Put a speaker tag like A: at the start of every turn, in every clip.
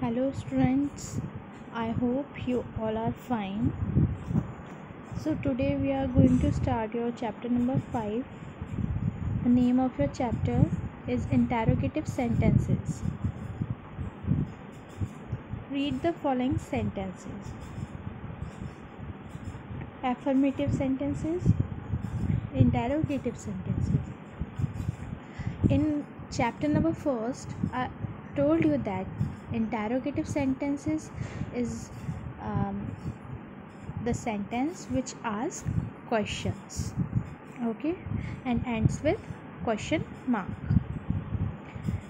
A: hello students. I hope you all are fine. So today we are going to start your chapter number 5 the name of your chapter is interrogative sentences. Read the following sentences. Affirmative sentences. Interrogative sentences. In chapter number first i told you that interrogative sentences is um, the sentence which asks questions okay and ends with question mark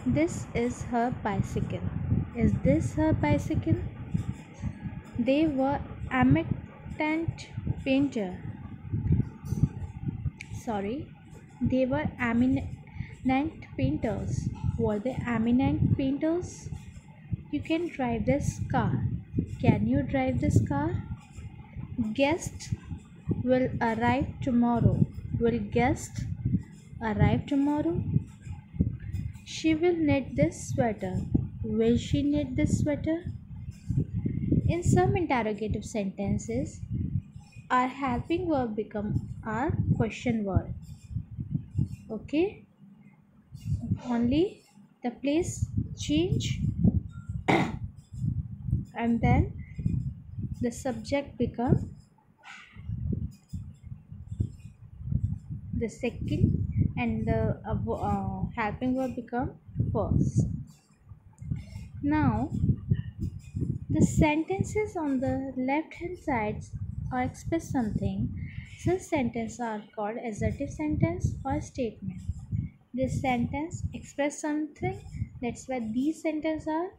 A: this is her bicycle is this her bicycle they were eminent painter sorry they were eminent painters were they eminent painters you can drive this car. Can you drive this car? Guest will arrive tomorrow. Will guest arrive tomorrow? She will knit this sweater. Will she knit this sweater? In some interrogative sentences, our helping verb become our question word. Okay? Only the place change and then the subject become the second and the uh, uh, helping verb become first. Now the sentences on the left hand side or express something. Such sentences are called assertive sentence or statement. This sentence express something. That's why these sentences are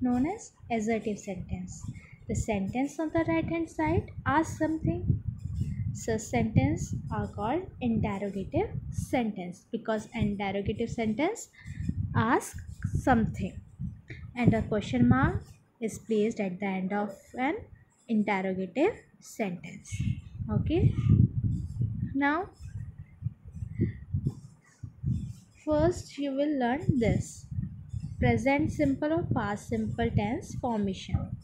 A: known as assertive sentence. The sentence on the right hand side asks something. So sentence are called interrogative sentence because interrogative sentence asks something and a question mark is placed at the end of an interrogative sentence. Okay. Now first you will learn this present simple or past simple tense formation.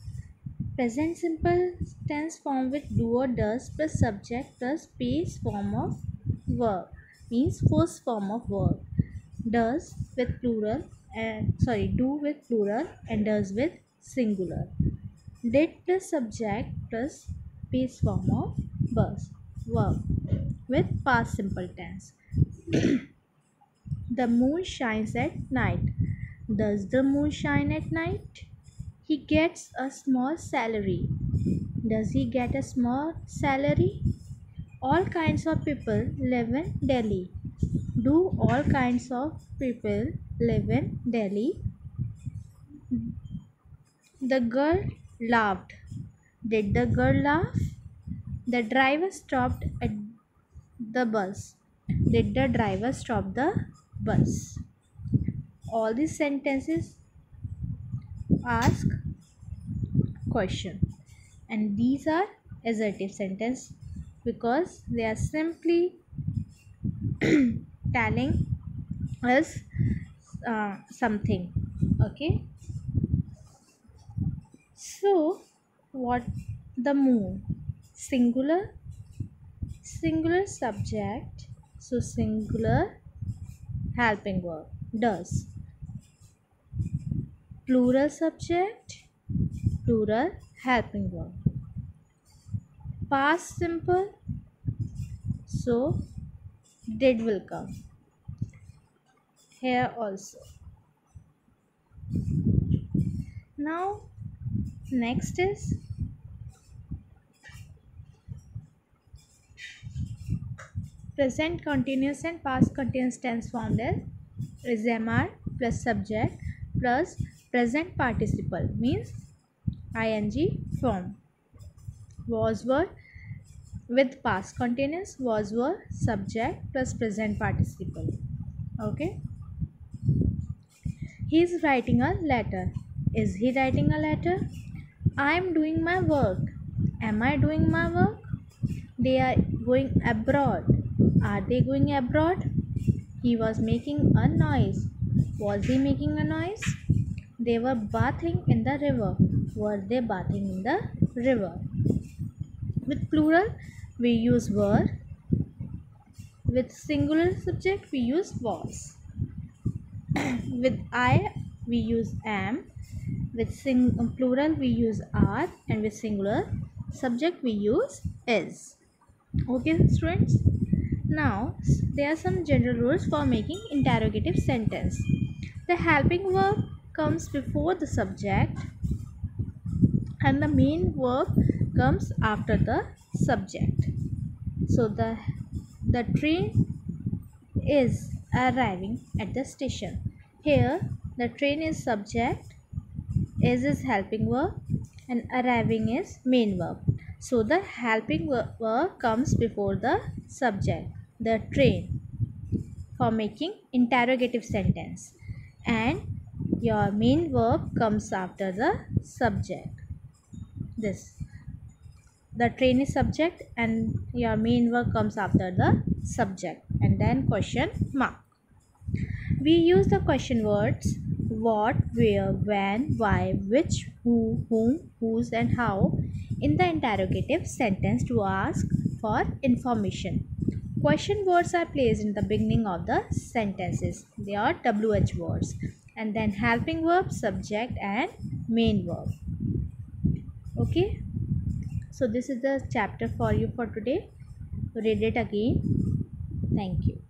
A: Present simple tense form with do or does plus subject plus base form of verb means first form of verb. Does with plural and sorry do with plural and does with singular. Did plus subject plus base form of verb verb with past simple tense. The moon shines at night does the moon shine at night? He gets a small salary. Does he get a small salary? All kinds of people live in Delhi. Do all kinds of people live in Delhi? The girl laughed. Did the girl laugh? The driver stopped at the bus. Did the driver stop the bus? All these sentences ask question. And these are assertive sentence because they are simply telling us uh, something. Okay? So what the moon singular singular subject so singular helping verb does plural subject plural helping verb past simple so did will come. Here also. Now next is present continuous and past continuous tense formed as mr plus subject plus present participle means ing form. Was were with past continuous was were subject plus present participle. Okay? He is writing a letter. Is he writing a letter? I am doing my work. Am i doing my work? They are going abroad. Are they going abroad? He was making a noise. Was he making a noise they were bathing in the river. Were they bathing in the river? With plural we use were. With singular subject we use was. With i we use am. With sing plural we use are. And with singular subject we use is. Okay students? Now there are some general rules for making interrogative sentence. The helping verb comes before the subject and the main verb comes after the subject. So the the train is arriving at the station. Here the train is subject is is helping verb and arriving is main verb. So the helping verb comes before the subject the train for making interrogative sentence. And your main verb comes after the subject. This. The train is subject and your main verb comes after the subject. And then question mark. We use the question words what, where, when, why, which, who, whom, whose and how in the interrogative sentence to ask for information. Question words are placed in the beginning of the sentences. They are WH words and then helping verb, subject and main verb. Okay. So this is the chapter for you for today. Read it again. Thank you.